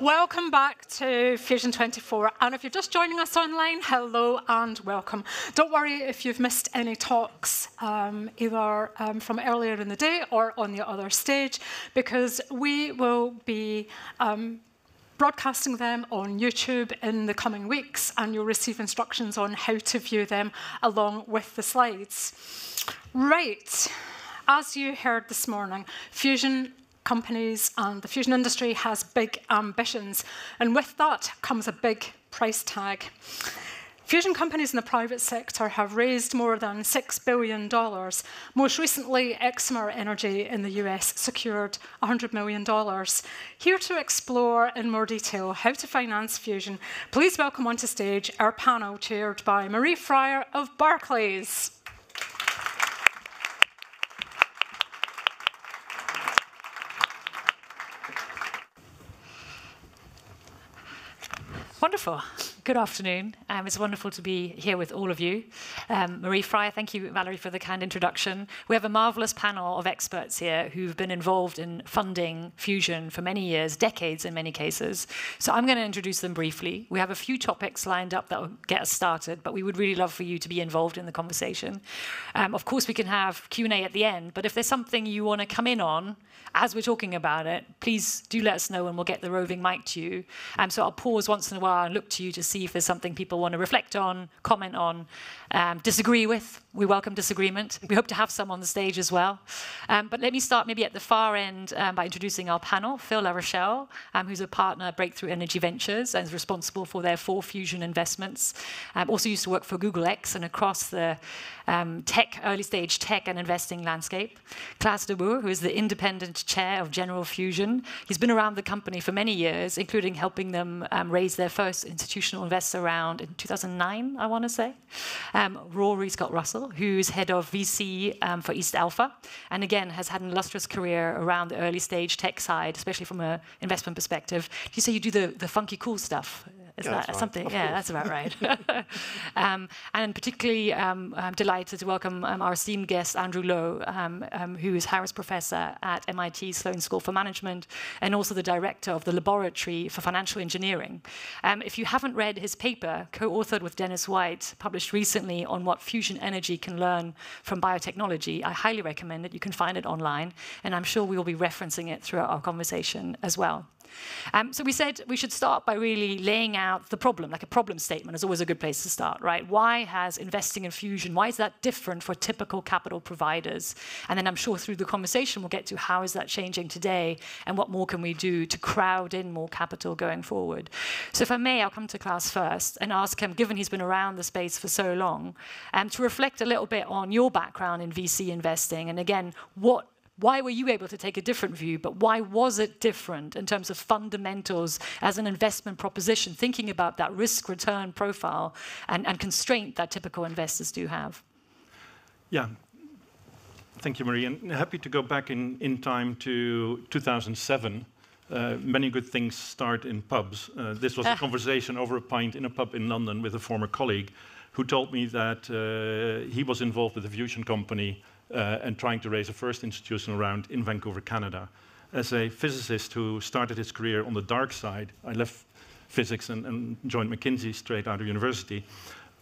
Welcome back to Fusion 24. And if you're just joining us online, hello and welcome. Don't worry if you've missed any talks, um, either um, from earlier in the day or on the other stage, because we will be um, broadcasting them on YouTube in the coming weeks, and you'll receive instructions on how to view them along with the slides. Right, as you heard this morning, Fusion companies and the fusion industry has big ambitions, and with that comes a big price tag. Fusion companies in the private sector have raised more than $6 billion. Most recently, Xcimer Energy in the US secured $100 million. Here to explore in more detail how to finance fusion, please welcome onto stage our panel chaired by Marie Freier of Barclays. Wonderful. Good afternoon. Um, it's wonderful to be here with all of you. Um, Marie Freier, thank you, Valerie, for the kind introduction. We have a marvelous panel of experts here who've been involved in funding fusion for many years, decades in many cases. So I'm going to introduce them briefly. We have a few topics lined up that will get us started, but we would really love for you to be involved in the conversation. Um, of course, we can have Q&A at the end, but if there's something you want to come in on as we're talking about it, please do let us know and we'll get the roving mic to you. Um, so I'll pause once in a while and look to you to see if there's something people want to reflect on, comment on, um, disagree with. We welcome disagreement. We hope to have some on the stage as well. Um, but let me start maybe at the far end um, by introducing our panel, Phil Larochelle, um, who's a partner at Breakthrough Energy Ventures and is responsible for their four fusion investments. Um, also used to work for Google X and across the um, tech, early stage tech and investing landscape. Klaas de Boer, who is the independent chair of General Fusion. He's been around the company for many years, including helping them raise their first institutional investor round in 2009, I want to say. Um, Rory Scott Russell, who's head of VC um, for East Alpha, and again has had an illustrious career around the early stage tech side, especially from an investment perspective. You say you do the, the funky cool stuff. Is yeah, that right. something? Of yeah, course. that's about right. um, and particularly, um, I'm delighted to welcome um, our esteemed guest, Andrew Lo, um, um, who is Harris Professor at MIT Sloan School for Management and also the director of the Laboratory for Financial Engineering. Um, if you haven't read his paper, co authored with Dennis Whyte, published recently on what fusion energy can learn from biotechnology, I highly recommend it. You can find it online, and I'm sure we will be referencing it throughout our conversation as well. Um, so we said we should start by really laying out the problem, like a problem statement is always a good place to start, right? Why has investing in fusion, why is that different for typical capital providers? And then I'm sure through the conversation we'll get to how is that changing today and what more can we do to crowd in more capital going forward. So if I may, I'll come to Klaas first and ask him, given he's been around the space for so long, um, to reflect a little bit on your background in VC investing and again, what why were you able to take a different view, but why was it different in terms of fundamentals as an investment proposition, thinking about that risk return profile and, and constraint that typical investors do have? Yeah. Thank you, Marie. And happy to go back in, in time to 2007. Uh, many good things start in pubs. Uh, this was a conversation over a pint in a pub in London with a former colleague who told me that uh, he was involved with a fusion company uh, and trying to raise a first institutional round in Vancouver, Canada. As a physicist who started his career on the dark side, I left physics and, and joined McKinsey straight out of university.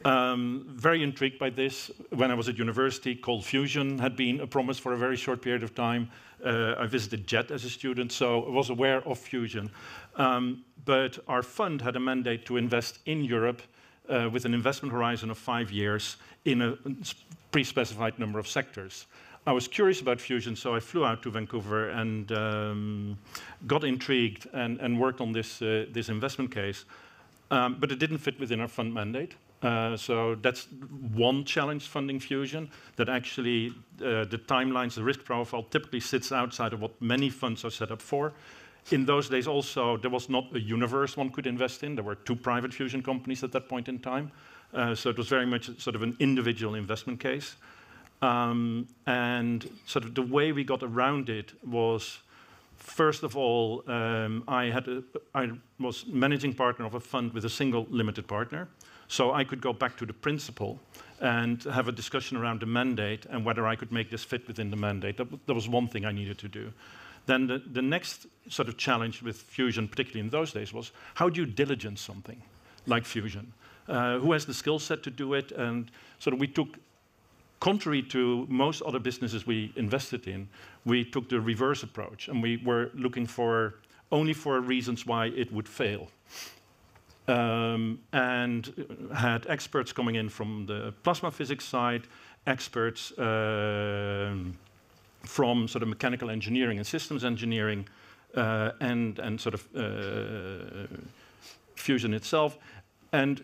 Um, very intrigued by this. When I was at university, cold fusion had been a promise for a very short period of time. Uh, I visited JET as a student, so I was aware of fusion. Um, but our fund had a mandate to invest in Europe uh, with an investment horizon of five years in a pre-specified number of sectors. I was curious about fusion, so I flew out to Vancouver and um, got intrigued and, and, worked on this, uh, this investment case. Um, but it didn't fit within our fund mandate. Uh, so that's one challenge funding fusion, that actually uh, the timelines, the risk profile typically sits outside of what many funds are set up for. In those days also, there was not a universe one could invest in. There were two private fusion companies at that point in time. Uh, so it was very much sort of an individual investment case. Um, and sort of the way we got around it was, first of all, um, I, had a, I was managing partner of a fund with a single limited partner. So I could go back to the principal and have a discussion around the mandate and whether I could make this fit within the mandate. That, that was one thing I needed to do. then the, the next sort of challenge with fusion, particularly in those days, was how do you diligence something like fusion? Uh, who has the skill set to do it? And of we took, contrary to most other businesses we invested in, we took the reverse approach and we were looking for only for reasons why it would fail. Um, and had experts coming in from the plasma physics side, experts uh, from sort of mechanical engineering and systems engineering, uh, and and sort of uh, fusion itself, and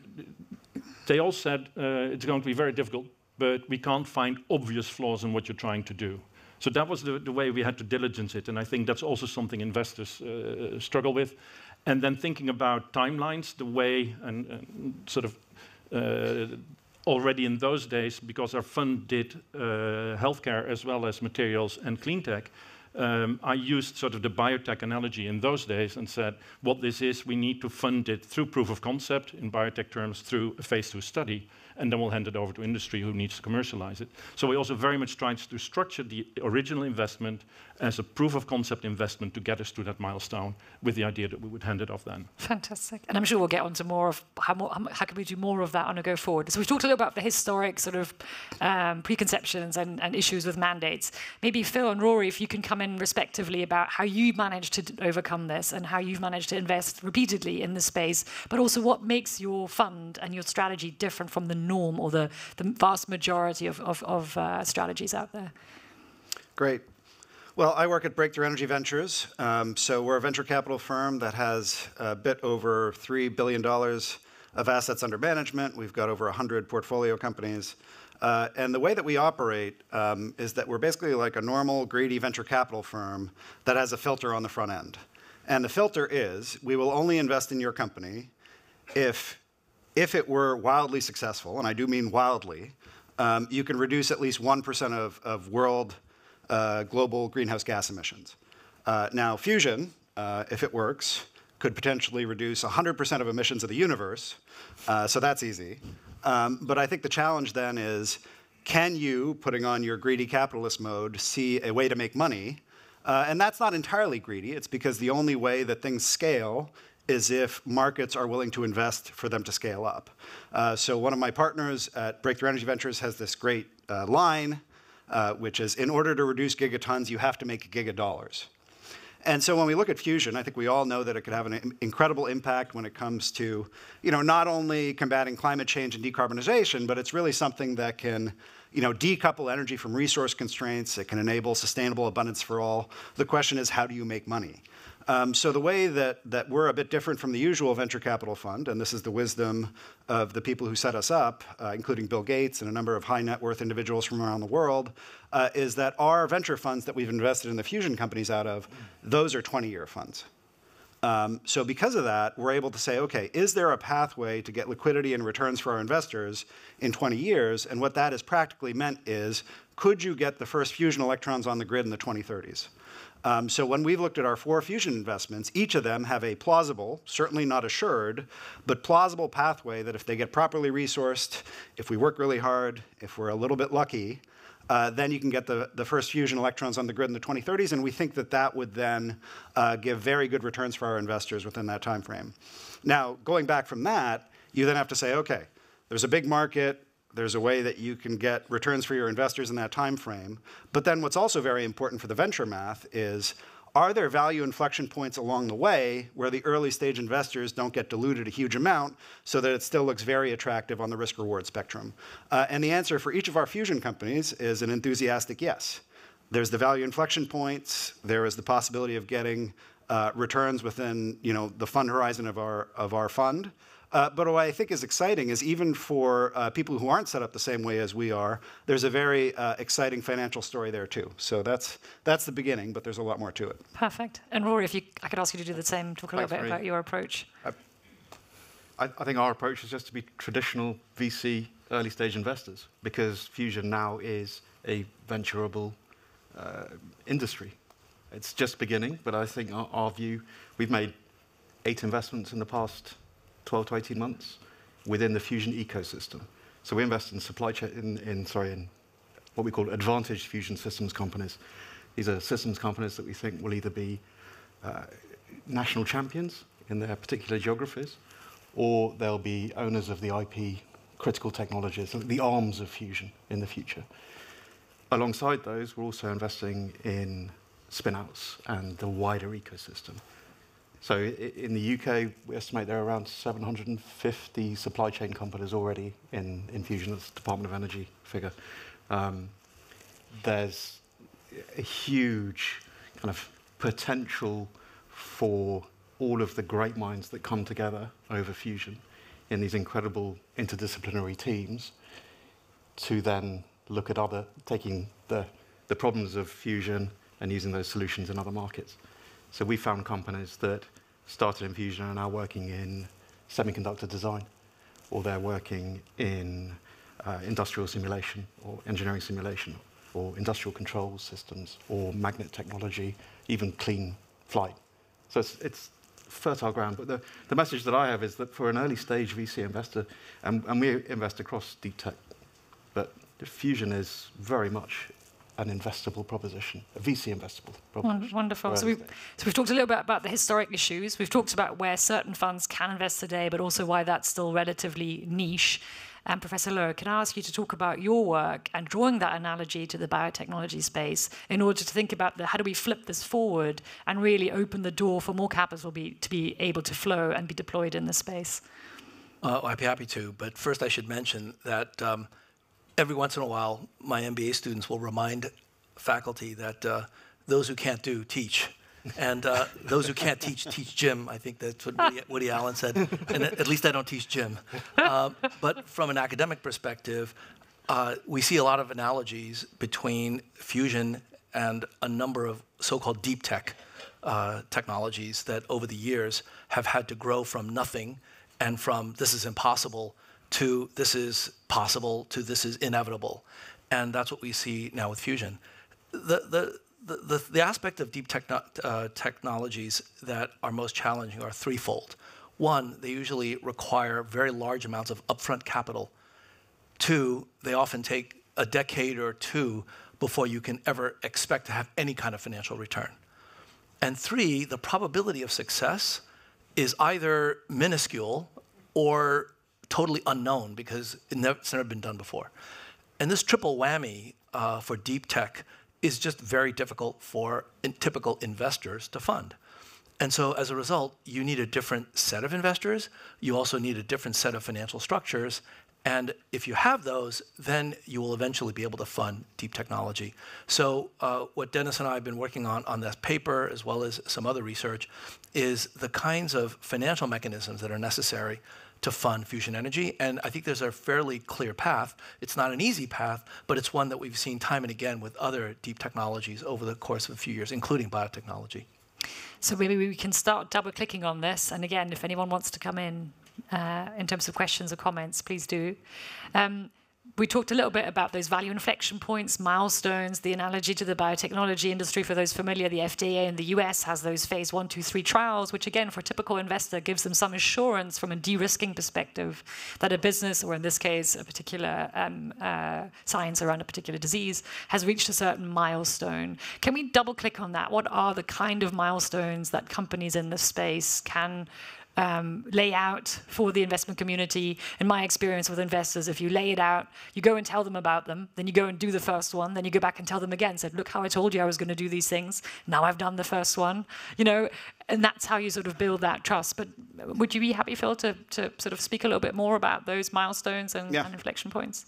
they all said uh, it's going to be very difficult, but we can't find obvious flaws in what you're trying to do. So that was the, the way we had to diligence it, and I think that's also something investors uh, struggle with. And then thinking about timelines, the way and, and sort of uh, already in those days, because our fund did uh, healthcare as well as materials and clean tech, um, I used sort of the biotech analogy in those days and said, what this is, we need to fund it through proof of concept, in biotech terms, through a phase two study and then we'll hand it over to industry who needs to commercialize it. So we also very much tried to structure the original investment as a proof of concept investment to get us to that milestone with the idea that we would hand it off then. Fantastic. And I'm sure we'll get on to more of how, more, how, can we do more of that on a go forward. So we've talked a little about the historic sort of um, preconceptions and, and issues with mandates. Maybe Phil and Rory, if you can come in respectively about how you managed to overcome this and how you've managed to invest repeatedly in the space, but also what makes your fund and your strategy different from the norm or the, the vast majority of, of, of uh, strategies out there. Great. Well, I work at Breakthrough Energy Ventures. Um, so we're a venture capital firm that has a bit over $3 billion of assets under management. We've got over 100 portfolio companies. Uh, and the way that we operate um, is that we're basically like a normal, greedy venture capital firm that has a filter on the front end. And the filter is we will only invest in your company if if it were wildly successful, and I do mean wildly, um, you can reduce at least 1% of, of world uh, global greenhouse gas emissions. Uh, now, fusion, uh, if it works, could potentially reduce 100% of emissions of the universe, uh, so that's easy. Um, but I think the challenge then is can you, putting on your greedy capitalist mode, see a way to make money? Uh, and that's not entirely greedy, it's because the only way that things scale is if markets are willing to invest for them to scale up. Uh, so one of my partners at Breakthrough Energy Ventures has this great uh, line, uh, which is, in order to reduce gigatons, you have to make gigadollars. And so when we look at fusion, I think we all know that it could have an incredible impact when it comes to, you know, not only combating climate change and decarbonization, but it's really something that can, you know, decouple energy from resource constraints. It can enable sustainable abundance for all. The question is, how do you make money? Um, so the way that, that we're a bit different from the usual venture capital fund, and this is the wisdom of the people who set us up, uh, including Bill Gates and a number of high net worth individuals from around the world, uh, is that our venture funds that we've invested in the fusion companies out of, those are 20-year funds. Um, so because of that, we're able to say, okay, is there a pathway to get liquidity and returns for our investors in 20 years? And what that has practically meant is, could you get the first fusion electrons on the grid in the 2030s? Um, so when we've looked at our four fusion investments, each of them have a plausible, certainly not assured, but plausible pathway that if they get properly resourced, if we work really hard, if we're a little bit lucky, uh, then you can get the, the first fusion electrons on the grid in the 2030s, and we think that that would then uh, give very good returns for our investors within that time frame. Now, going back from that, you then have to say, okay, there's a big market, there's a way that you can get returns for your investors in that time frame. But then what's also very important for the venture math is are there value inflection points along the way where the early stage investors don't get diluted a huge amount so that it still looks very attractive on the risk reward spectrum? Uh, and the answer for each of our fusion companies is an enthusiastic yes. There's the value inflection points, there is the possibility of getting uh, returns within you know, the fund horizon of our, of our fund. Uh, but what I think is exciting is even for uh, people who aren't set up the same way as we are, there's a very uh, exciting financial story there too. So that's that's the beginning, but there's a lot more to it. Perfect. And Rory, if you, I could ask you to do the same, talk a little bit about your approach. I, I, think our approach is just to be traditional VC early stage investors because Fusion now is a venturable uh, industry. It's just beginning, but I think our, our view, we've made eight investments in the past 12 to 18 months within the Fusion ecosystem. So we invest in supply chain, in, in, sorry, in what we call advantage fusion systems companies. These are systems companies that we think will either be uh, national champions in their particular geographies, or they'll be owners of the IP critical technologies, the arms of fusion in the future. Alongside those, we're also investing in spin-outs and the wider ecosystem. So in the UK, we estimate there are around 750 supply chain companies already in, fusion. That's the Department of Energy figure. Um, there's a huge kind of potential for all of the great minds that come together over fusion in these incredible interdisciplinary teams to then look at other, taking the, the problems of fusion and using those solutions in other markets. So we found companies that started in fusion and are now working in semiconductor design, or they're working in uh, industrial simulation, or engineering simulation, or industrial control systems, or magnet technology, even clean flight. So it's, it's fertile ground. But the, the message that I have is that for an early stage VC investor, and, and we invest across deep tech, but fusion is very much an investable proposition, a VC investable proposition. Wonderful. So we've, so we've talked a little bit about the historic issues. We've talked about where certain funds can invest today, but also why that's still relatively niche. And Professor Lo, can I ask you to talk about your work and drawing that analogy to the biotechnology space in order to think about the, how do we flip this forward and really open the door for more capital be, to be able to flow and be deployed in the space? Uh, I'd be happy to, but first I should mention that um, every once in a while, my MBA students will remind faculty that uh, those who can't do teach. And uh, those who can't teach, teach gym. I think that's what Woody, Woody Allen said. And at least I don't teach gym. Uh, but from an academic perspective, uh, we see a lot of analogies between fusion and a number of so-called deep tech uh, technologies that over the years have had to grow from nothing and from this is impossible to this is possible to this is inevitable. And that's what we see now with fusion. The, the, the, the, the aspect of deep techno uh, technologies that are most challenging are threefold. One, they usually require very large amounts of upfront capital. Two, they often take a decade or two before you can ever expect to have any kind of financial return. And three, the probability of success is either minuscule or totally unknown because it's never been done before. And this triple whammy uh, for deep tech is just very difficult for in typical investors to fund. And so as a result, you need a different set of investors. You also need a different set of financial structures. And if you have those, then you will eventually be able to fund deep technology. So uh, what Dennis and I have been working on on this paper, as well as some other research, is the kinds of financial mechanisms that are necessary to fund fusion energy. And I think there's a fairly clear path. It's not an easy path, but it's one that we've seen time and again with other deep technologies over the course of a few years, including biotechnology. So maybe we can start double clicking on this. And again, if anyone wants to come in uh, in terms of questions or comments, please do. Um, we talked a little bit about those value inflection points, milestones, the analogy to the biotechnology industry. For those familiar, the FDA in the US has those phase one, two, three trials, which again, for a typical investor, gives them some assurance from a de-risking perspective that a business, or in this case, a particular um, uh, science around a particular disease, has reached a certain milestone. Can we double click on that? What are the kind of milestones that companies in this space can um, lay out for the investment community. In my experience with investors, if you lay it out, you go and tell them about them, then you go and do the first one, then you go back and tell them again, said, look how I told you I was going to do these things. Now I've done the first one, you know, and that's how you sort of build that trust. But would you be happy, Phil, to, to sort of speak a little bit more about those milestones and, yeah. and inflection points?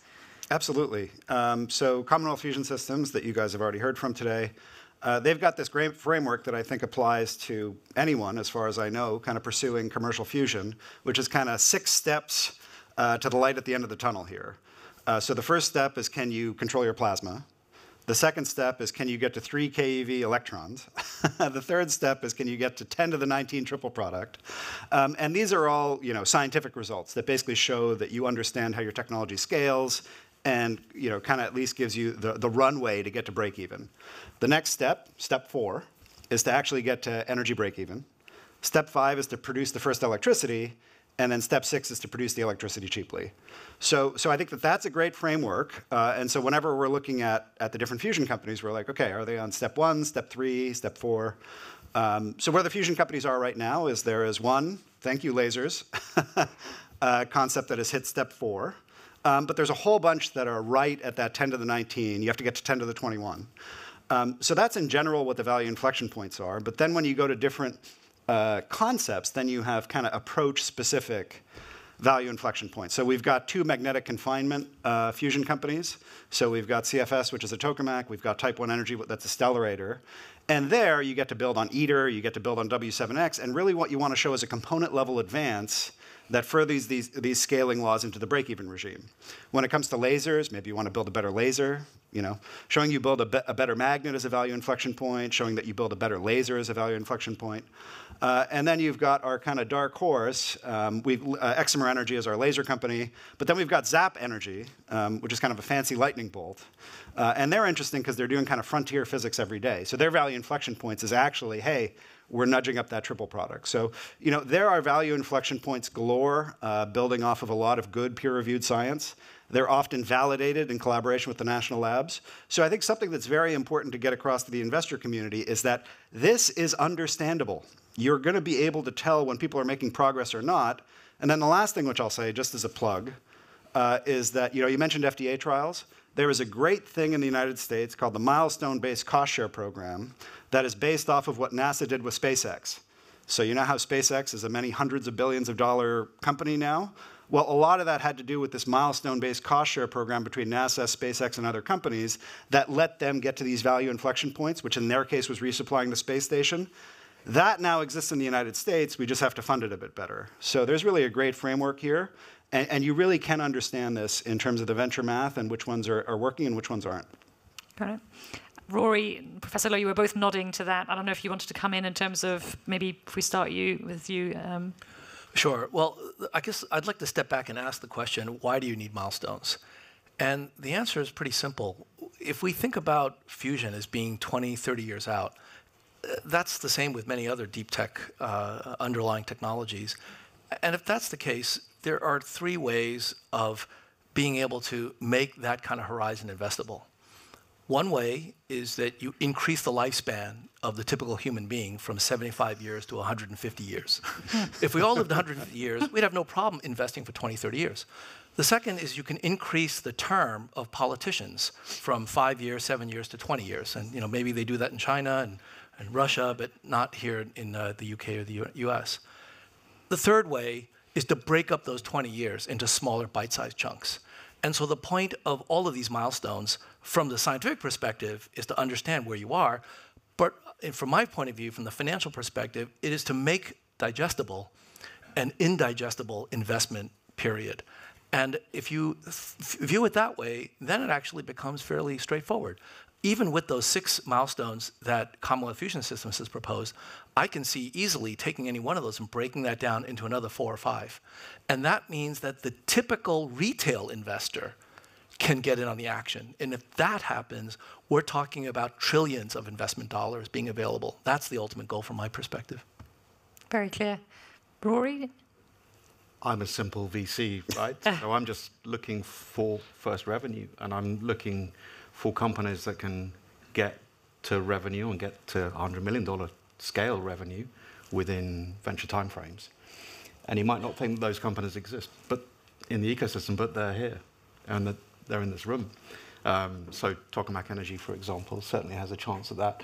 Absolutely. Um, so Commonwealth Fusion Systems that you guys have already heard from today, uh, they've got this great framework that I think applies to anyone, as far as I know, kind of pursuing commercial fusion, which is kind of six steps uh, to the light at the end of the tunnel here. Uh, so the first step is can you control your plasma? The second step is can you get to 3 keV electrons? the third step is can you get to 10 to the 19 triple product? Um, and these are all you know, scientific results that basically show that you understand how your technology scales and you know, kind of at least gives you the, the runway to get to break even. The next step, step four, is to actually get to energy break even. Step five is to produce the first electricity. And then step six is to produce the electricity cheaply. So, so I think that that's a great framework. Uh, and so whenever we're looking at, at the different fusion companies, we're like, okay, are they on step one, step three, step four? Um, so where the fusion companies are right now is there is one, thank you lasers, uh, concept that has hit step four. Um, but there's a whole bunch that are right at that 10 to the 19. You have to get to 10 to the 21. Um, so that's in general what the value inflection points are. But then when you go to different uh, concepts, then you have kind of approach specific value inflection points. So we've got two magnetic confinement uh, fusion companies. So we've got CFS, which is a tokamak. We've got Type 1 Energy, that's a stellarator. And there you get to build on ITER, you get to build on W7X, and really what you want to show is a component level advance that furthers these, these scaling laws into the break-even regime. When it comes to lasers, maybe you want to build a better laser, you know, showing you build a, be a better magnet is a value inflection point, showing that you build a better laser is a value inflection point. Uh, and then you've got our kind of dark horse. Um, we've, uh, Energy is our laser company. But then we've got Zap Energy, um, which is kind of a fancy lightning bolt. Uh, and they're interesting because they're doing kind of frontier physics every day. So their value inflection points is actually, hey, we're nudging up that triple product. So, you know, there are value inflection points galore, uh, building off of a lot of good peer-reviewed science. They're often validated in collaboration with the national labs. So I think something that's very important to get across to the investor community is that this is understandable. You're going to be able to tell when people are making progress or not. And then the last thing, which I'll say just as a plug, uh, is that you know you mentioned FDA trials. There is a great thing in the United States called the milestone-based cost share program that is based off of what NASA did with SpaceX. So you know how SpaceX is a many hundreds of billions of dollar company now? Well, a lot of that had to do with this milestone-based cost share program between NASA, SpaceX, and other companies that let them get to these value inflection points, which in their case was resupplying the space station. That now exists in the United States. We just have to fund it a bit better. So there's really a great framework here. And, and you really can understand this in terms of the venture math and which ones are, are working and which ones aren't. Got it. Rory, Professor Lo, you were both nodding to that. I don't know if you wanted to come in in terms of maybe if we start you with you. Um. Sure. Well, I guess I'd like to step back and ask the question why do you need milestones? And the answer is pretty simple. If we think about fusion as being 20, 30 years out, uh, that's the same with many other deep tech uh, underlying technologies. And if that's the case, there are three ways of being able to make that kind of horizon investable. One way is that you increase the lifespan of the typical human being from 75 years to 150 years. if we all lived 150 years, we'd have no problem investing for 20, 30 years. The second is you can increase the term of politicians from five years, seven years to 20 years. And you know, maybe they do that in China and, and Russia, but not here in uh, the UK or the U US. The third way is to break up those 20 years into smaller bite-sized chunks. And so the point of all of these milestones from the scientific perspective is to understand where you are. But uh, from my point of view, from the financial perspective, it is to make digestible an indigestible investment period. And if you view it that way, then it actually becomes fairly straightforward even with those six milestones that Commonwealth Fusion Systems has proposed, I can see easily taking any one of those and breaking that down into another four or five. And that means that the typical retail investor can get in on the action. And if that happens, we're talking about trillions of investment dollars being available. That's the ultimate goal from my perspective. Very clear. Rory? I'm a simple VC, right? so I'm just looking for first revenue, and I'm looking for companies that can get to revenue and get to $100 million scale revenue within venture timeframes. And you might not think those companies exist, but in the ecosystem, but they're here and they're in this room. Um, so Tokamak Energy, for example, certainly has a chance at that,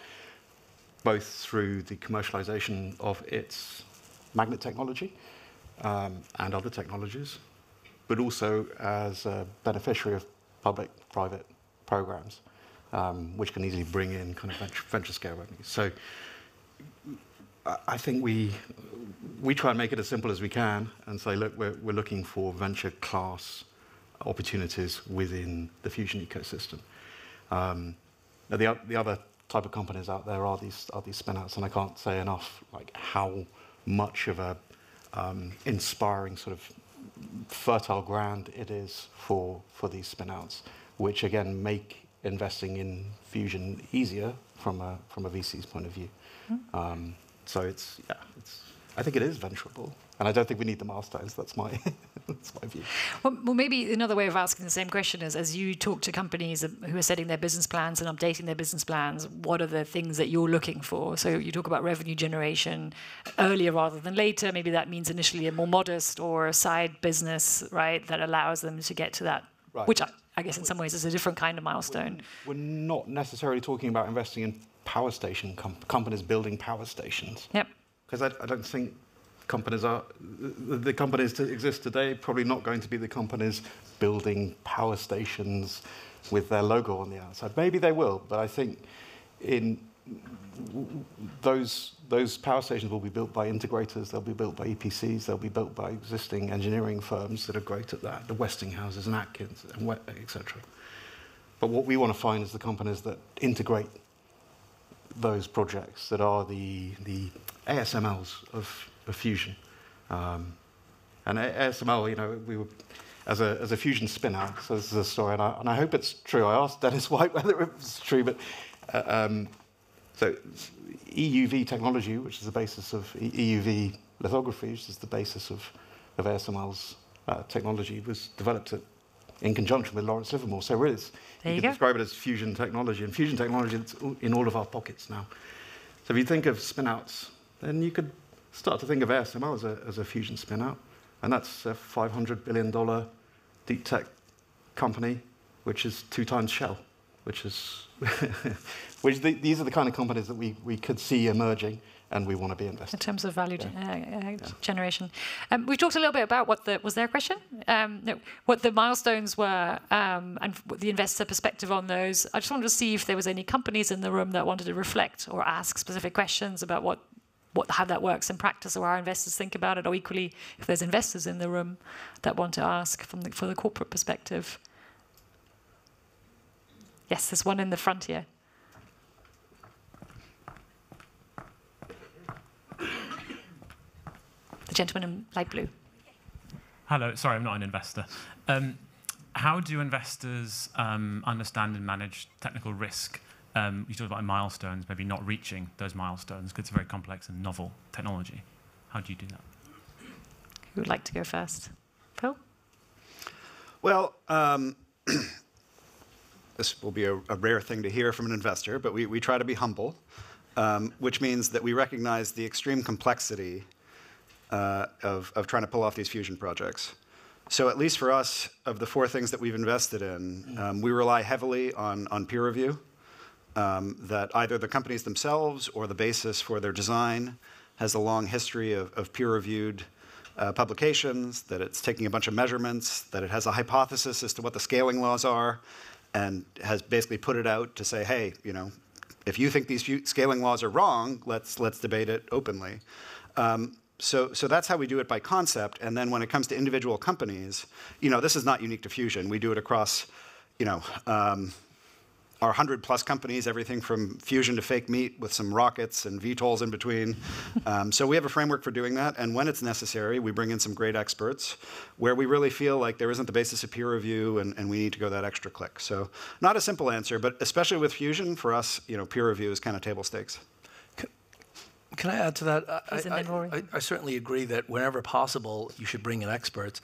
both through the commercialization of its magnet technology um, and other technologies, but also as a beneficiary of public-private programs, um, which can easily bring in kind of venture, venture scale revenue. So I think we, we try and make it as simple as we can and say, look, we're, we're looking for venture class opportunities within the Fusion ecosystem. Um, the, the other type of companies out there are these, are these spinouts, and I can't say enough like how much of a um, inspiring sort of fertile ground it is for, for these spinouts which again make investing in fusion easier from a from a VC's point of view. Mm. Um, so it's yeah, it's I think it is venturable. And I don't think we need the milestones. That's my, that's my view. Well, well, maybe another way of asking the same question is as you talk to companies who are setting their business plans and updating their business plans, what are the things that you're looking for? So you talk about revenue generation earlier rather than later. Maybe that means initially a more modest or a side business, right, that allows them to get to that, right. which I, I guess in some ways it's a different kind of milestone. We're, we're not necessarily talking about investing in power station com companies building power stations. Yep. Because I, I don't think companies are, the, the companies that exist today probably not going to be the companies building power stations with their logo on the outside. Maybe they will, but I think in those those power stations will be built by integrators, they'll be built by EPCs, they'll be built by existing engineering firms that are great at that, the Westinghouses and Atkins and etc. But what we want to find is the companies that integrate those projects that are the the ASMLs of of fusion. Um, and ASML, you know, we were, as a, as a fusion spin-out, so this is a story, and I, and I hope it's true. I asked Dennis Whyte whether it was true, but uh, um, so EUV technology, which is the basis of EUV lithography, which is the basis of, of ASML's uh, technology, was developed at, in conjunction with Lawrence Livermore. So is, you, you can describe it as fusion technology, and fusion technology is in all of our pockets now. So if you think of spin-outs, then you could start to think of ASML as a, as a fusion spin-out, and that's a $500 billion deep tech company, which is two times Shell, which is, which the, these are the kind of companies that we, we could see emerging and we want to be investing. In terms of value yeah. uh, uh, yeah. generation. Um, we talked a little bit about what the, was there a question? Um, no, what the milestones were um, and the investor perspective on those. I just wanted to see if there was any companies in the room that wanted to reflect or ask specific questions about what what, how that works in practice or our investors think about it, or equally, if there's investors in the room that want to ask from the, for the corporate perspective. Yes, there's one in the front here. Gentleman in light blue. Hello, sorry, I'm not an investor. Um, how do investors um, understand and manage technical risk um, you talked about milestones, maybe not reaching those milestones because it's a very complex and novel technology. How do you do that? Who would like to go first? Phil? Well, um, this will be a, a, rare thing to hear from an investor, but we, we try to be humble, um, which means that we recognize the extreme complexity uh, of, of trying to pull off these fusion projects. So at least for us, of the four things that we've invested in, um, we rely heavily on, on peer review um, that either the companies themselves or the basis for their design has a long history of, of peer-reviewed uh, publications, that it's taking a bunch of measurements, that it has a hypothesis as to what the scaling laws are, and has basically put it out to say, hey, you know, if you think these scaling laws are wrong, let's let's debate it openly. Um, so, so that's how we do it by concept. And then when it comes to individual companies, you know, this is not unique to Fusion. We do it across, you know, um, our 100 plus companies, everything from fusion to fake meat with some rockets and VTOLs in between. Um, so we have a framework for doing that. And when it's necessary, we bring in some great experts where we really feel like there isn't the basis of peer review and, and we need to go that extra click. So not a simple answer, but especially with fusion, for us, you know, peer review is kind of table stakes. Can, I add to that? I, I, I, I certainly agree that whenever possible, you should bring in experts.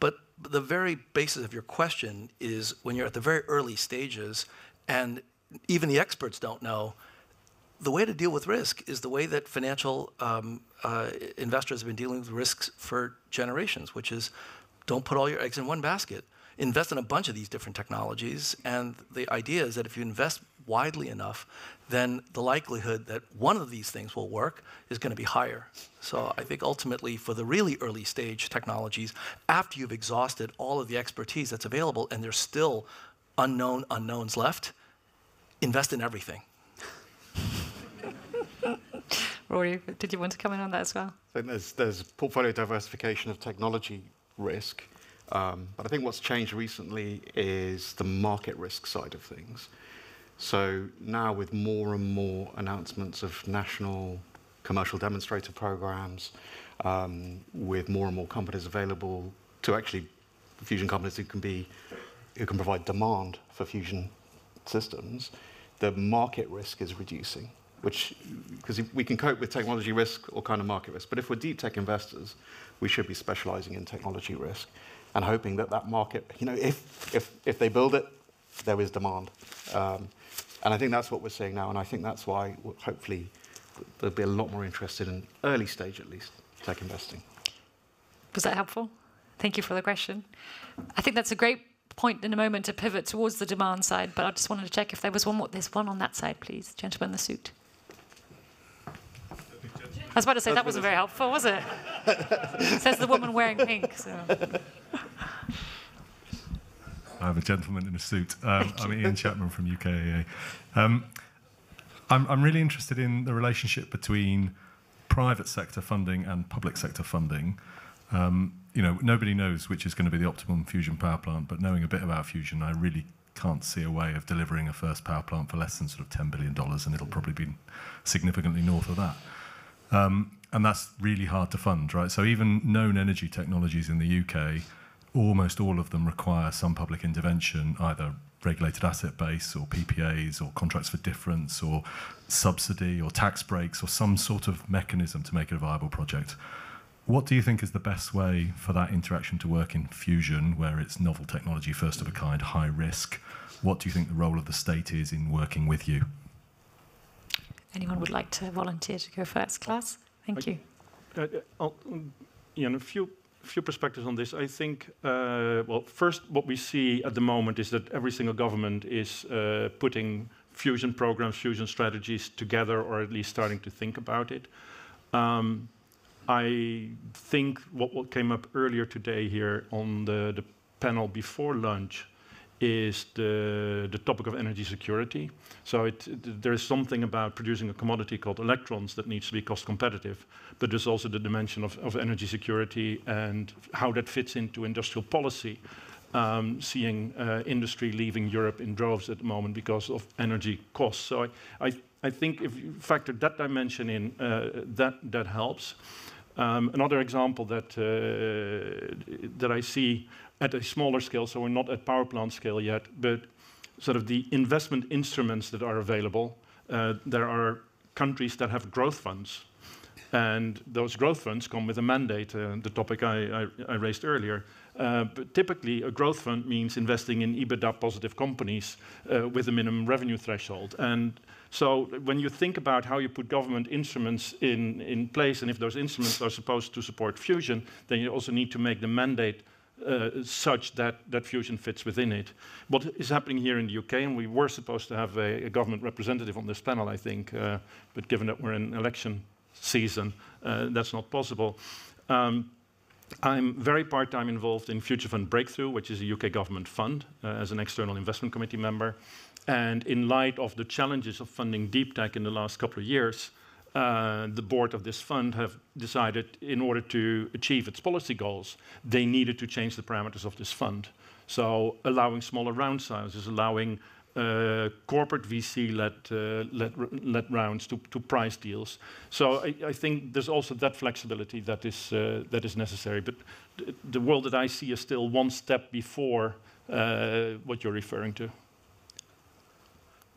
But the very basis of your question is when you're at the very early stages, and even the experts don't know. The way to deal with risk is the way that financial um, uh, investors have been dealing with risks for generations, which is don't put all your eggs in one basket. Invest in a bunch of these different technologies, and the idea is that if you invest widely enough, then the likelihood that one of these things will work is going to be higher. So I think ultimately for the really early stage technologies, after you've exhausted all of the expertise that's available and there's still unknown unknowns left, invest in everything. Rory, did you want to comment on that as well? I think there's, there's portfolio diversification of technology risk. Um, but I think what's changed recently is the market risk side of things. So now with more and more announcements of national commercial demonstrator programs, um, with more and more companies available to actually fusion companies who can be who can provide demand for fusion systems, the market risk is reducing, which because we can cope with technology risk or kind of market risk. But if we're deep tech investors, we should be specializing in technology risk and hoping that that market, you know, if, if, if they build it, there is demand. Um, and I think that's what we're seeing now. And I think that's why hopefully there'll be a lot more interested in early stage, at least, tech investing. Was that helpful? Thank you for the question. I think that's a great point in a moment to pivot towards the demand side, but I just wanted to check if there was one more. There's one on that side, please. Gentleman in the suit. I was about to say that wasn't very helpful, was it? Says the woman wearing pink. So. I'm a gentleman in a suit. Um, I'm Ian Chapman from UKAEA. Um, I'm, I'm really interested in the relationship between private sector funding and public sector funding. Um, you know, nobody knows which is going to be the optimum fusion power plant, but knowing a bit about fusion, I really can't see a way of delivering a first power plant for less than sort of $10 billion, and it'll probably be significantly north of that. Um, and that's really hard to fund, right? So even known energy technologies in the UK, almost all of them require some public intervention, either regulated asset base or PPAs or contracts for difference or subsidy or tax breaks or some sort of mechanism to make it a viable project. What do you think is the best way for that interaction to work in fusion, where it's novel technology, first of a kind, high risk? What do you think the role of the state is in working with you? Anyone would like to volunteer to go first, Klaas? Thank you. Uh, uh, yeah, a few few perspectives on this. I think, uh, well, first, what we see at the moment is that every single government is uh, putting fusion programs, fusion strategies together, or at least starting to think about it. Um, I think what, what came up earlier today here on the, the panel before lunch is the, the topic of energy security. So it, there is something about producing a commodity called electrons that needs to be cost competitive, but there's also the dimension of, of energy security and how that fits into industrial policy. Um, seeing uh, industry leaving Europe in droves at the moment because of energy costs. So I, I, I think if you factor that dimension in, uh, that, that helps. Um, another example that, uh, that I see at a smaller scale, so we're not at power plant scale yet, but sort of the investment instruments that are available, uh, there are countries that have growth funds. And those growth funds come with a mandate, uh, the topic I, I, I raised earlier. Uh, but typically, a growth fund means investing in EBITDA positive companies uh, with a minimum revenue threshold. And so when you think about how you put government instruments in, in place, and if those instruments are supposed to support fusion, then you also need to make the mandate uh, such that, that fusion fits within it. What is happening here in the UK, and we were supposed to have a, a government representative on this panel, I think, uh, but given that we're in election season, uh, that's not possible. Um, I'm very part-time involved in Future Fund Breakthrough, which is a UK government fund, uh, as an external investment committee member. And in light of the challenges of funding deep tech in the last couple of years, uh, the board of this fund have decided in order to achieve its policy goals, they needed to change the parameters of this fund. So allowing smaller round sizes, allowing uh, corporate VC-led uh, led, led rounds to, to price deals. So I, I, think there's also that flexibility that is uh, that is necessary. But th the world that I see is still one step before uh, what you're referring to.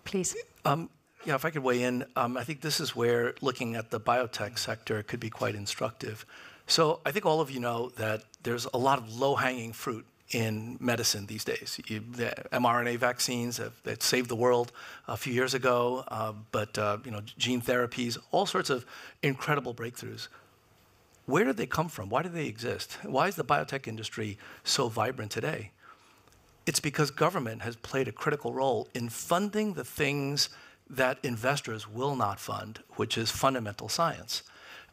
Please. Um, yeah, if I could weigh in, um, I think this is where looking at the biotech sector could be quite instructive. So I think all of you know that there's a lot of low-hanging fruit in medicine these days. You, the mRNA vaccines have, that saved the world a few years ago, uh, but uh, you know, gene therapies, all sorts of incredible breakthroughs. Where did they come from? Why do they exist? Why is the biotech industry so vibrant today? It's because government has played a critical role in funding the things that investors will not fund, which is fundamental science.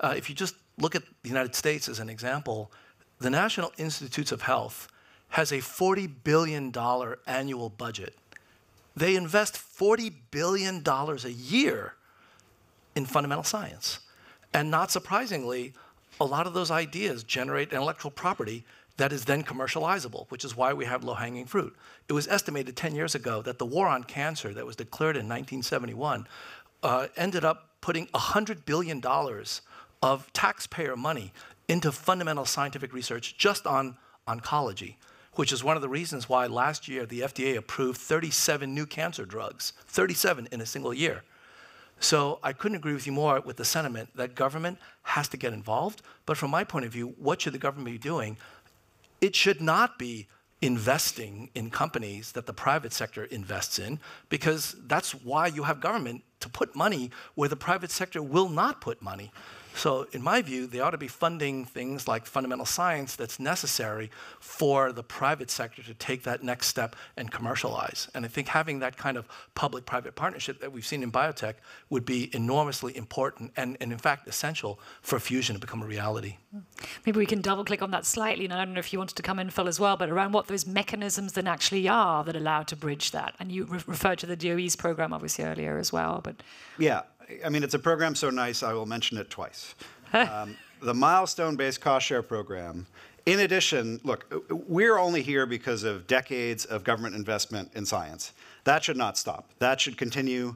Uh, if you just look at the United States as an example, the National Institutes of Health has a $40 billion annual budget. They invest $40 billion a year in fundamental science. And not surprisingly, a lot of those ideas generate intellectual property that is then commercializable, which is why we have low-hanging fruit. It was estimated 10 years ago that the war on cancer that was declared in 1971 uh, ended up putting $100 billion of taxpayer money into fundamental scientific research just on oncology, which is one of the reasons why last year the FDA approved 37 new cancer drugs, 37 in a single year. So I couldn't agree with you more with the sentiment that government has to get involved. But from my point of view, what should the government be doing? It should not be investing in companies that the private sector invests in, because that's why you have government to put money where the private sector will not put money. So, in my view, they ought to be funding things like fundamental science that's necessary for the private sector to take that next step and commercialize. And I think having that kind of public private partnership that we've seen in biotech would be enormously important and, and, in fact, essential for fusion to become a reality. Maybe we can double click on that slightly. And I don't know if you wanted to come in, Phil, as well, but around what those mechanisms then actually are that allow to bridge that. And you re referred to the DOE's program, obviously, earlier as well. But Yeah. I mean, it's a program so nice, I will mention it twice. um, the milestone-based cost share program. In addition, look, we're only here because of decades of government investment in science. That should not stop. That should continue.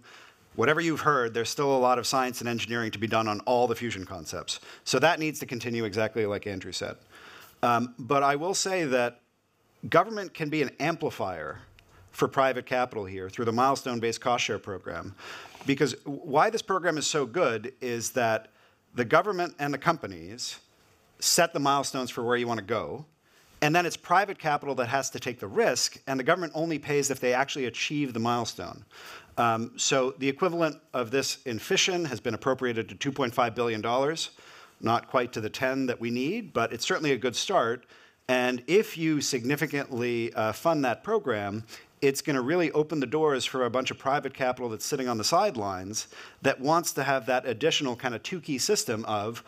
Whatever you've heard, there's still a lot of science and engineering to be done on all the fusion concepts. So that needs to continue exactly like Andrew said. Um, but I will say that government can be an amplifier for private capital here through the milestone-based cost share program. Because why this program is so good is that the government and the companies set the milestones for where you want to go, and then it's private capital that has to take the risk, and the government only pays if they actually achieve the milestone. Um, so the equivalent of this in fission has been appropriated to $2.5 billion, not quite to the 10 that we need, but it's certainly a good start. And if you significantly uh, fund that program, it's going to really open the doors for a bunch of private capital that's sitting on the sidelines that wants to have that additional kind of two key system of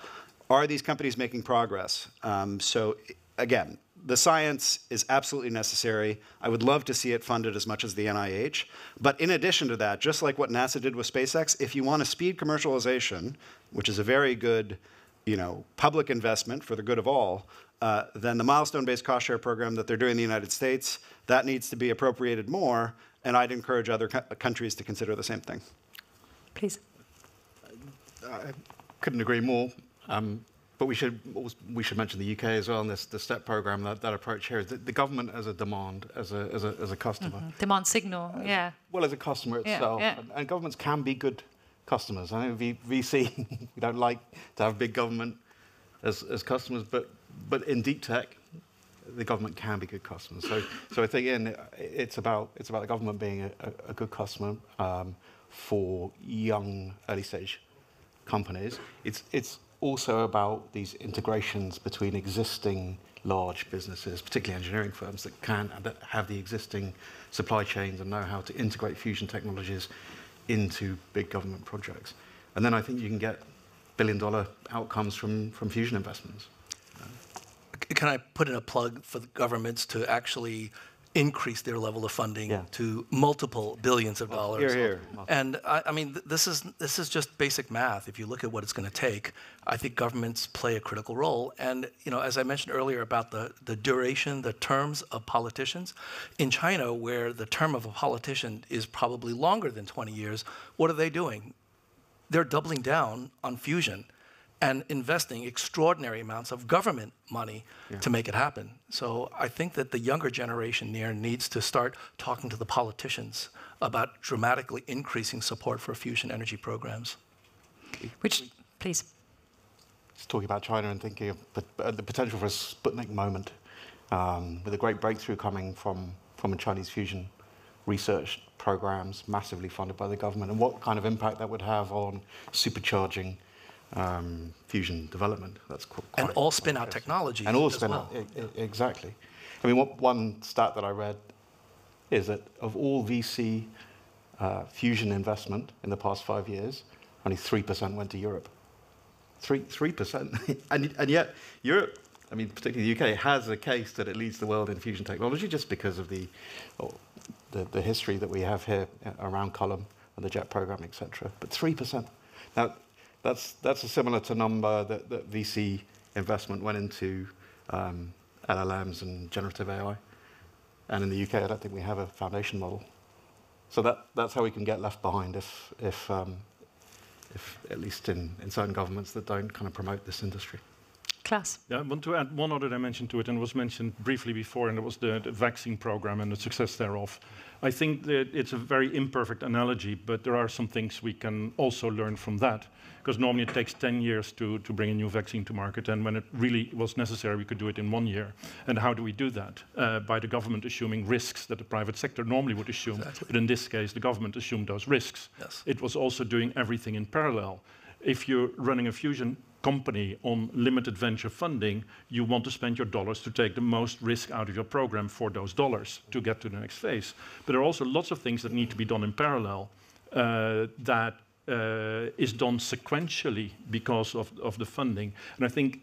are these companies making progress? Um, so, again, the science is absolutely necessary. I would love to see it funded as much as the NIH. But in addition to that, just like what NASA did with SpaceX, if you want to speed commercialization, which is a very good you know, public investment for the good of all, uh, then the milestone-based cost share program that they're doing in the United States, that needs to be appropriated more, and I'd encourage other co countries to consider the same thing. Please. I couldn't agree more. Um, but we should we should mention the UK as well in this the STEP program. That, that approach here is the, the government as a demand, as a as a, as a customer. Mm -hmm. Demand signal, uh, yeah. Well, as a customer itself, yeah, yeah. And, and, governments can be good customers. I know v, VC we don't like to have big government as as customers, but but in deep tech, the government can be good customers. So, so I think in, it's about it's about the government being a, a good customer um, for young early stage companies. It's it's also about these integrations between existing large businesses, particularly engineering firms that can that have the existing supply chains and know how to integrate fusion technologies into big government projects. And then I think you can get billion dollar outcomes from, from fusion investments can I put in a plug for the governments to actually increase their level of funding yeah. to multiple billions of oh, dollars. Here, here. And I, I mean, th this is this is just basic math. If you look at what it's going to take, I think governments play a critical role. And you know, as I mentioned earlier about the the duration, the terms of politicians, in China, where the term of a politician is probably longer than 20 years, what are they doing? They're doubling down on fusion and investing extraordinary amounts of government money yeah. to make it happen. So I think that the younger generation there needs to start talking to the politicians about dramatically increasing support for fusion energy programs. Which, please. Just talking about China and thinking of uh, the potential for a Sputnik moment, um, with a great breakthrough coming from, from a Chinese fusion research programs, massively funded by the government, and what kind of impact that would have on supercharging um, fusion development. That's quite and all spin out technology. And all spin well. out, exactly. I mean, what, one stat that I read is that of all VC uh, fusion investment in the past five years, only 3% went to Europe. 3, 3%. and, and yet, Europe, I mean, particularly the UK, has a case that it leads the world in fusion technology just because of the, oh, the, the history that we have here uh, around Culham and the JET program, etc. But 3%. Now, that's, that's a similar to number that, VC investment went into um, LLMs and generative AI. And in the UK, I don't think we have a foundation model. So that, that's how we can get left behind if, if, um, if at least in, in certain governments that don't kind of promote this industry. Klaas. Yeah, I want to add one other dimension to it, and it was mentioned briefly before, and it was the, the vaccine program and the success thereof. I think that it's a very imperfect analogy, but there are some things we can also learn from that. Because normally it takes 10 years to, to bring a new vaccine to market, and when it really was necessary, we could do it in one year. And how do we do that? Uh, by the government assuming risks that the private sector normally would assume. Exactly. But in this case, the government assumed those risks. Yes. It was also doing everything in parallel. If you're running a fusion company on limited venture funding, you want to spend your dollars to take the most risk out of your program for those dollars to get to the next phase. But there are also lots of things that need to be done in parallel uh, that uh, is done sequentially because of, of the funding. And I think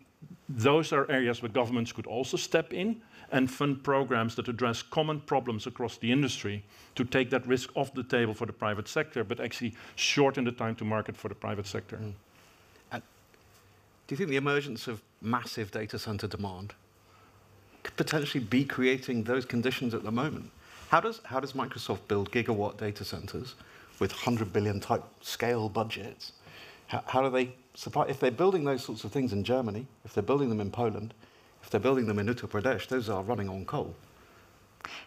those are areas where governments could also step in and fund programs that address common problems across the industry to take that risk off the table for the private sector, but actually shorten the time to market for the private sector. Mm. Do you think the emergence of massive data center demand could potentially be creating those conditions at the moment? How does, how does Microsoft build gigawatt data centers with 100 billion type scale budgets? How, how do they supply? If they're building those sorts of things in Germany, if they're building them in Poland, if they're building them in Uttar Pradesh, those are running on coal.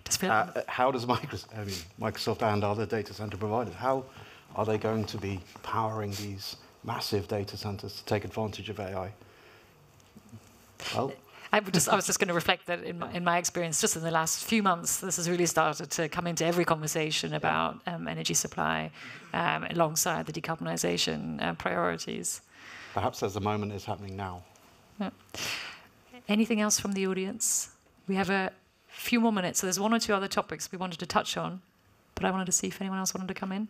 Does Uh, how does Microsoft, I mean, Microsoft and other data center providers, how are they going to be powering these massive data centers to take advantage of AI? Well, I, just, I was just going to reflect that in my, in my experience, just in the last few months, this has really started to come into every conversation about um, energy supply um, alongside the decarbonisation uh, priorities. Perhaps as the moment is happening now. Yeah. Anything else from the audience? We have a few more minutes, so there's one or two other topics we wanted to touch on, but I wanted to see if anyone else wanted to come in.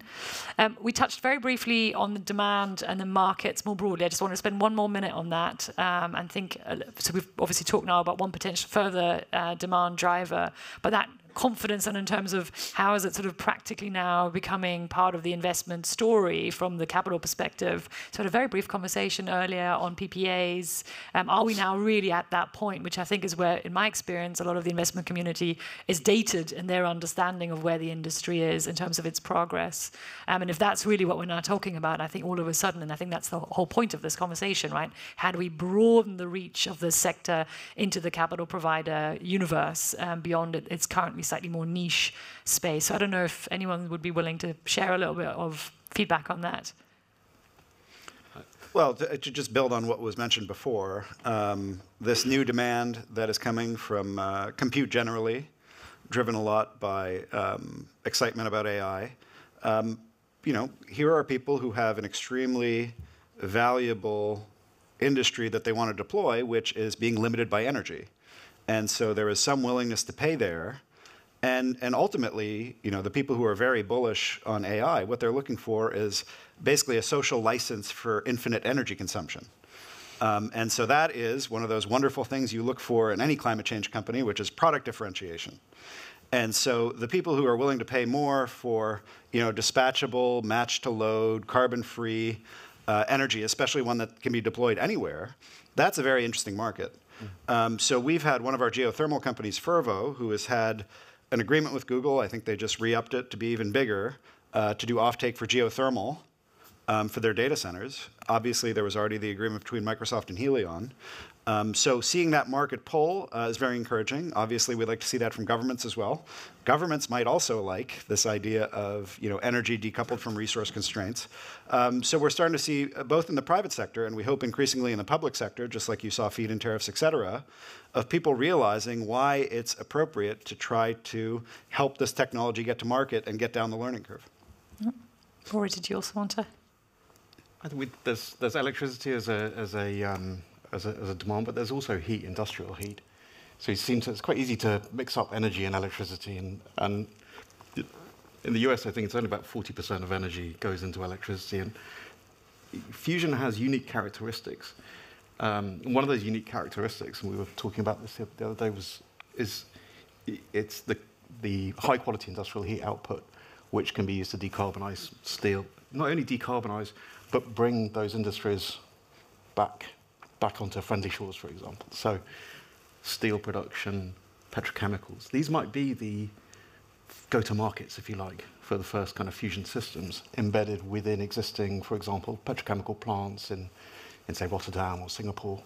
Um, we touched very briefly on the demand and the markets more broadly. I just want to spend one more minute on that um, and think. Uh, so we've obviously talked now about one potential further uh, demand driver, but that confidence and in terms of how is it sort of practically now becoming part of the investment story from the capital perspective. So had a very brief conversation earlier on PPAs. Um, are we now really at that point, which I think is where, in my experience, a lot of the investment community is dated in their understanding of where the industry is in terms of its progress. Um, and if that's really what we're now talking about, I think all of a sudden, and I think that's the whole point of this conversation, right? How do we broaden the reach of the sector into the capital provider universe um, beyond it, its currently slightly more niche space? So I don't know if anyone would be willing to share a little bit of feedback on that. Well, to, to just build on what was mentioned before, um, this new demand that is coming from uh, compute generally, driven a lot by um, excitement about AI. Um, you know, here are people who have an extremely valuable industry that they want to deploy, which is being limited by energy. And so there is some willingness to pay there. And, and ultimately, you know, the people who are very bullish on AI, what they're looking for is basically a social license for infinite energy consumption. Um, and so that is one of those wonderful things you look for in any climate change company, which is product differentiation. And so the people who are willing to pay more for, you know, dispatchable, match to load, carbon-free uh, energy, especially one that can be deployed anywhere, that's a very interesting market. Um, so we've had one of our geothermal companies, Fervo, who has had an agreement with Google. I think they just re-upped it to be even bigger uh, to do offtake for geothermal um, for their data centers. Obviously, there was already the agreement between Microsoft and Helion. Um, so seeing that market pull uh, is very encouraging. Obviously, we'd like to see that from governments as well. Governments might also like this idea of you know energy decoupled from resource constraints. Um, so we're starting to see uh, both in the private sector and we hope increasingly in the public sector, just like you saw feed-in tariffs, et cetera, of people realizing why it's appropriate to try to help this technology get to market and get down the learning curve. Rory, did you also want to? I think we, there's, there's electricity as a, as, a, um, as, a, as a demand, but there's also heat, industrial heat. So it seems it's quite easy to mix up energy and electricity. And, and in the US, I think it's only about 40% of energy goes into electricity. And fusion has unique characteristics. Um, one of those unique characteristics, and we were talking about this the other day, was is it's the, the high quality industrial heat output, which can be used to decarbonize steel. Not only decarbonize, but bring those industries back, back onto friendly shores, for example. So, steel production, petrochemicals, these might be the go to markets, if you like, for the first kind of fusion systems embedded within existing, for example, petrochemical plants in, in say, Rotterdam or Singapore.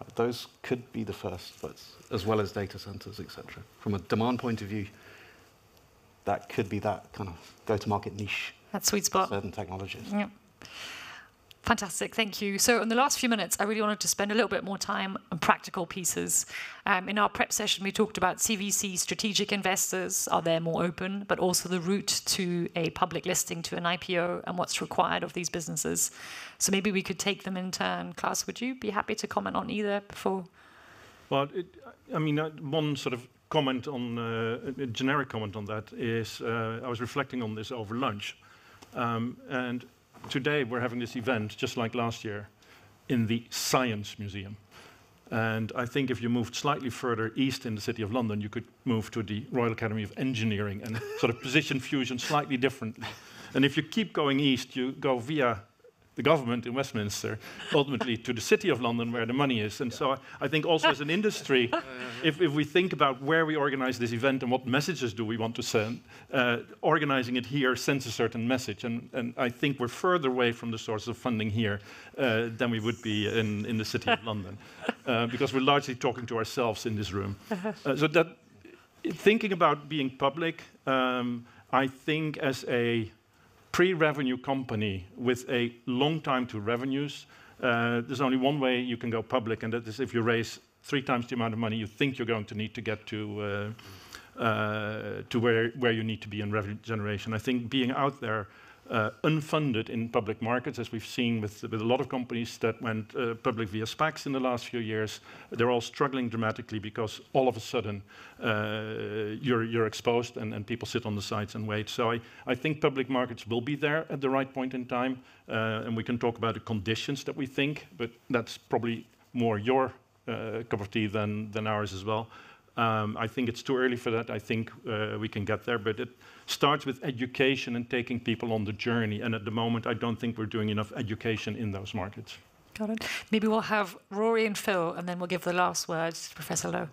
Uh, those could be the first, but as well as data centers, etc. From a demand point of view, that could be that kind of go-to-market niche. That sweet spot. Certain technologies. Yeah. Fantastic, thank you. So in the last few minutes, I really wanted to spend a little bit more time on practical pieces. Um, in our prep session, we talked about CVC strategic investors, are they more open, but also the route to a public listing, to an IPO, and what's required of these businesses. So maybe we could take them in turn. Klaas, would you be happy to comment on either before? Well, it, I mean, uh, one sort of comment on, uh, a generic comment on that is, uh, I was reflecting on this over lunch. Um, and today we're having this event, just like last year, in the Science Museum. And I think if you moved slightly further east in the city of London, you could move to the Royal Academy of Engineering and sort of position fusion slightly differently. And if you keep going east, you go via the government in Westminster, ultimately to the city of London where the money is. And so I, I think also as an industry, if, if, we think about where we organize this event and what messages do we want to send, uh, organizing it here sends a certain message. And, and, I think we're further away from the source of funding here uh, than we would be in, in the city of London, uh, because we're largely talking to ourselves in this room. Uh, so that thinking about being public, um, I think as a pre-revenue company with a long time to revenues, uh, there's only one way you can go public, and that is if you raise three times the amount of money you think you're going to need to get to uh, uh, to where where you need to be in revenue generation. I think being out there uh, unfunded in public markets, as we've seen with, with a lot of companies that went uh, public via SPACs in the last few years. They're all struggling dramatically because all of a sudden uh, you're, you're exposed and, and people sit on the sides and wait. So I, I think public markets will be there at the right point in time, uh, and we can talk about the conditions that we think, but that's probably more your uh, cup of tea than, than ours as well. Um, I think it's too early for that. I think uh, we can get there, but it starts with education and taking people on the journey. And at the moment, I don't think we're doing enough education in those markets. Got it. Maybe we'll have Rory and Phil, and then we'll give the last words to Professor Lo.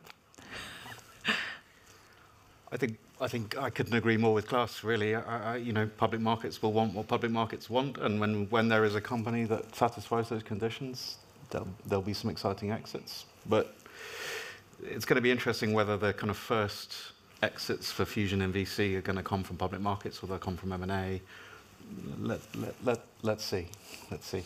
I think I think I couldn't agree more with Klaas. Really, I, I, you know, public markets will want what public markets want, and when when there is a company that satisfies those conditions, there'll, there'll be some exciting exits. But it's going to be interesting whether the kind of first exits for Fusion and VC are going to come from public markets or they'll come from M&A. Let, let, let, let's see. Let's see.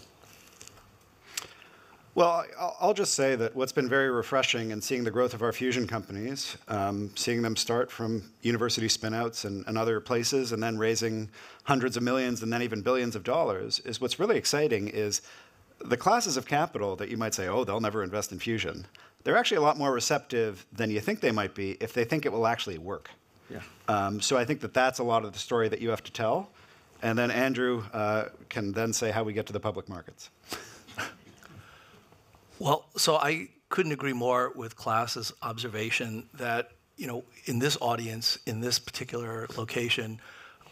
Well, I'll just say that what's been very refreshing in seeing the growth of our fusion companies, um, seeing them start from university spinouts and, and other places, and then raising hundreds of millions and then even billions of dollars, is what's really exciting is the classes of capital that you might say, oh, they'll never invest in fusion they're actually a lot more receptive than you think they might be if they think it will actually work. Yeah. Um, so I think that that's a lot of the story that you have to tell. And then Andrew uh, can then say how we get to the public markets. well, so I couldn't agree more with Klaas's observation that, you know, in this audience, in this particular location,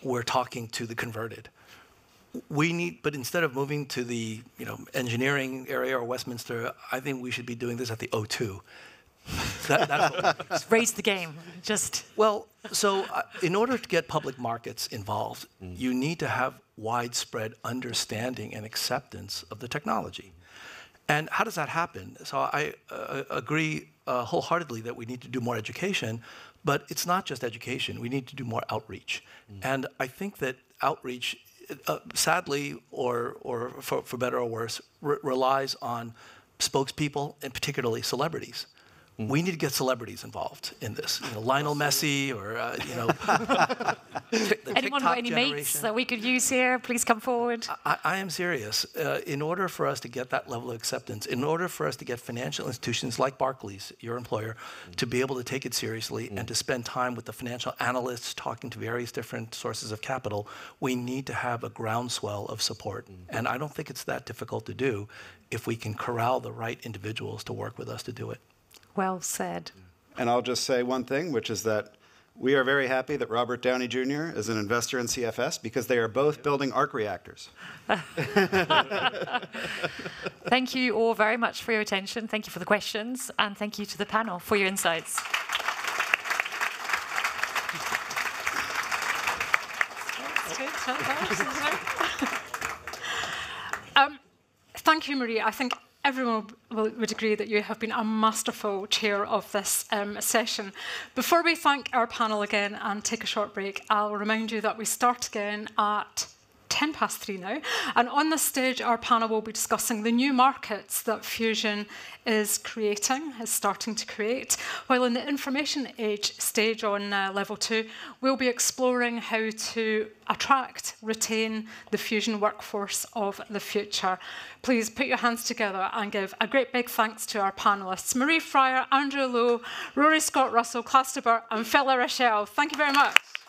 we're talking to the converted we need, but instead of moving to the you know engineering area or Westminster, I think we should be doing this at the O2. that, Just raise the game. Just well, so uh, in order to get public markets involved, mm. you need to have widespread understanding and acceptance of the technology. And how does that happen? So I uh, agree uh, wholeheartedly that we need to do more education, but it's not just education. We need to do more outreach. Mm. And I think that outreach uh, sadly, or, or for, for better or worse, re relies on spokespeople and particularly celebrities. Mm. We need to get celebrities involved in this. You know, Lionel Messi or, uh, you know, Anyone with any generation. mates that we could use here, please come forward. I, I am serious. Uh, in order for us to get that level of acceptance, in order for us to get financial institutions like Barclays, your employer, mm. to be able to take it seriously mm. and to spend time with the financial analysts talking to various different sources of capital, we need to have a groundswell of support. Mm. And I don't think it's that difficult to do if we can corral the right individuals to work with us to do it. Well said. And I'll just say one thing, which is that we are very happy that Robert Downey Jr. is an investor in CFS because they are both building arc reactors. thank you all very much for your attention. Thank you for the questions. And thank you to the panel for your insights. um, thank you, Marie. I think everyone would agree that you have been a masterful chair of this um, session. Before we thank our panel again and take a short break, I'll remind you that we start again at 10 past three now. And on this stage, our panel will be discussing the new markets that Fusion is creating, is starting to create. While in the information age stage on uh, level two, we'll be exploring how to attract, retain the Fusion workforce of the future. Please put your hands together and give a great big thanks to our panelists, Marie Freier, Andrew Lo, Rory Scott Russell, Klaas and Phil Larochelle. Thank you very much.